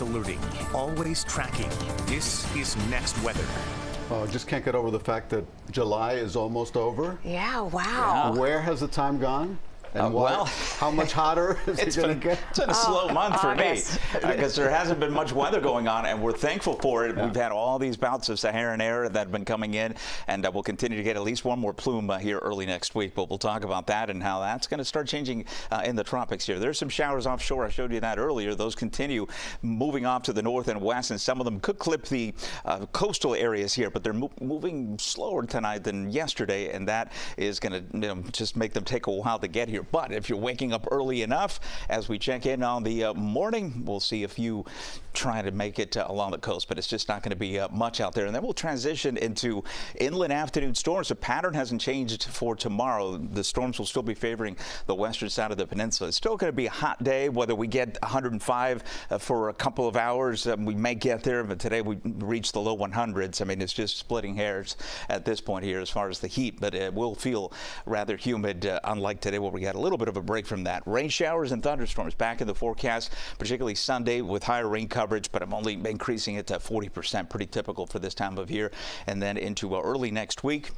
Alerting, always tracking. This is Next Weather. Oh, just can't get over the fact that July is almost over. Yeah, wow. Where has the time gone? And Uh, why- well, how much hotter is It's it going to get? It's been a slow month for August. me because there hasn't been much weather going on, and we're thankful for it. We've had all these bouts of Saharan air that have been coming in, and uh, we'll continue to get at least one more plume uh, here early next week. But we'll talk about that and how that's going to start changing uh, in the tropics here. There's some showers offshore. I showed you that earlier. Those continue moving off to the north and west, and some of them could clip the uh, coastal areas here, but they're mo moving slower tonight than yesterday, and that is going to you know, just make them take a while to get here. But if you're waking up early enough, as we check in on the uh, morning, we'll see a few trying to make it uh, along the coast, but it's just not going to be uh, much out there. And then we'll transition into inland afternoon storms. The pattern hasn't changed for tomorrow. The storms will still be favoring the western side of the peninsula. It's still going to be a hot day, whether we get 105 uh, for a couple of hours. Um, we may get there, but today we reached the low 100s. I mean, it's just splitting hairs at this point here as far as the heat, but it will feel rather humid, uh, unlike today where we a little bit of a break from that. Rain showers and thunderstorms back in the forecast, particularly Sunday with higher rain coverage, but I'm only increasing it to 40%, pretty typical for this time of year. And then into early next week.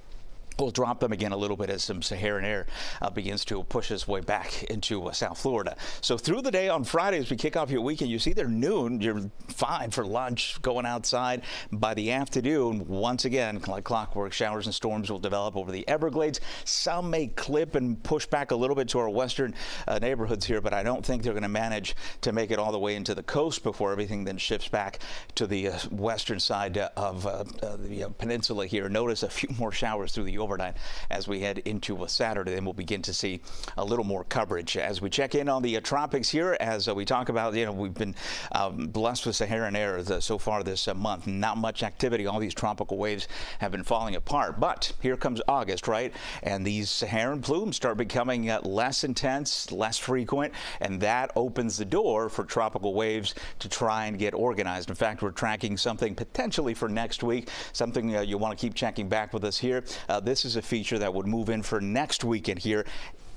We'll drop them again a little bit as some Saharan air uh, begins to push its way back into uh, South Florida. So through the day on Friday, as we kick off your weekend, you see there noon, you're fine for lunch, going outside. By the afternoon, once again, like clockwork, showers and storms will develop over the Everglades. Some may clip and push back a little bit to our western uh, neighborhoods here, but I don't think they're going to manage to make it all the way into the coast before everything then shifts back to the uh, western side uh, of uh, the peninsula here. Notice a few more showers through the overnight as we head into a Saturday. Then we'll begin to see a little more coverage as we check in on the uh, tropics here. As uh, we talk about, you know, we've been um, blessed with Saharan air uh, so far this uh, month. Not much activity. All these tropical waves have been falling apart. But here comes August, right? And these Saharan plumes start becoming uh, less intense, less frequent, and that opens the door for tropical waves to try and get organized. In fact, we're tracking something potentially for next week, something uh, you want to keep checking back with us here. Uh, this is a feature that would move in for next weekend here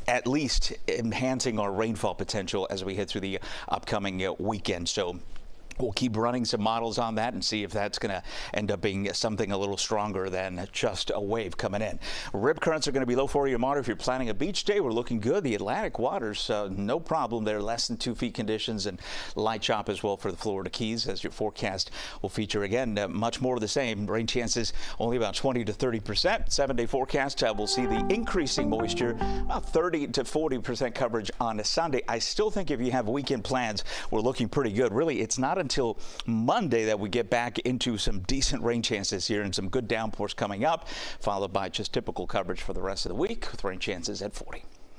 at least enhancing our rainfall potential as we head through the upcoming weekend. So We'll keep running some models on that and see if that's going to end up being something a little stronger than just a wave coming in. Rip currents are going to be low for you tomorrow. If you're planning a beach day, we're looking good. The Atlantic waters, uh, no problem there. Less than two feet conditions and light chop as well for the Florida Keys as your forecast will feature again. Uh, much more of the same. Rain chances only about 20 to 30 percent. Seven day forecast uh, we'll see the increasing moisture about 30 to 40 percent coverage on a Sunday. I still think if you have weekend plans, we're looking pretty good. Really, it's not until Monday that we get back into some decent rain chances here and some good downpours coming up, followed by just typical coverage for the rest of the week with rain chances at 40.